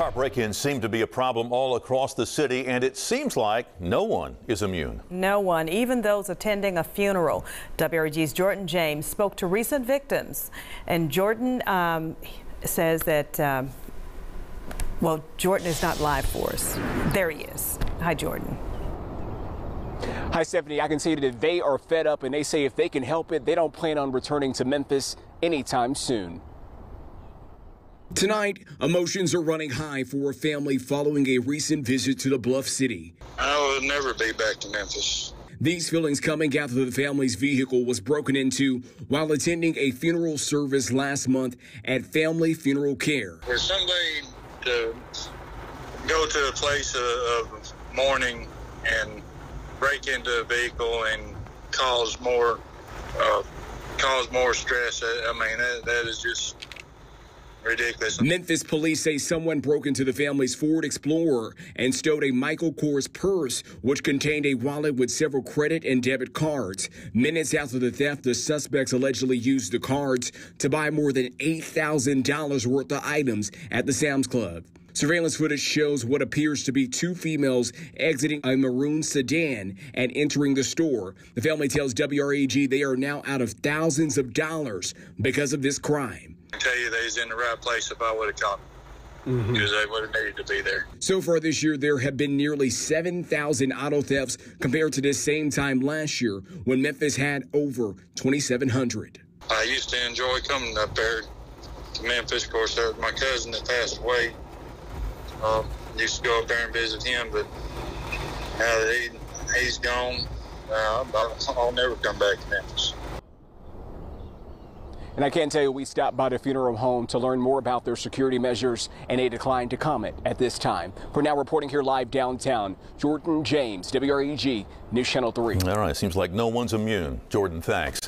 Car break-ins seem to be a problem all across the city, and it seems like no one is immune. No one, even those attending a funeral. WREG's Jordan James spoke to recent victims, and Jordan um, says that, um, well, Jordan is not live for us. There he is. Hi, Jordan. Hi, Stephanie. I can see that they are fed up, and they say if they can help it, they don't plan on returning to Memphis anytime soon. Tonight, emotions are running high for a family following a recent visit to the Bluff City. I will never be back to Memphis. These feelings coming after the family's vehicle was broken into while attending a funeral service last month at Family Funeral Care. For somebody to go to a place of mourning and break into a vehicle and cause more uh, cause more stress, I mean that, that is just ridiculous. Memphis police say someone broke into the family's Ford Explorer and stowed a Michael Kors purse, which contained a wallet with several credit and debit cards. Minutes after the theft, the suspects allegedly used the cards to buy more than $8,000 worth of items at the Sam's Club. Surveillance footage shows what appears to be two females exiting a maroon sedan and entering the store. The family tells WREG they are now out of thousands of dollars because of this crime. I tell you, they was in the right place if I would have caught them. Because mm-hmm. they would have needed to be there. So far this year, there have been nearly 7,000 auto thefts compared to this same time last year when Memphis had over 2,700. I used to enjoy coming up there to Memphis. Of course, there was my cousin that passed away. Um, used to go up there and visit him, but now that he, he's gone, uh, I'll never come back to Memphis. And I can tell you, we stopped by the funeral home to learn more about their security measures, and they declined to comment at this time. For now, reporting here live downtown, Jordan James, WREG, News Channel 3. All right, seems like no one's immune. Jordan, thanks.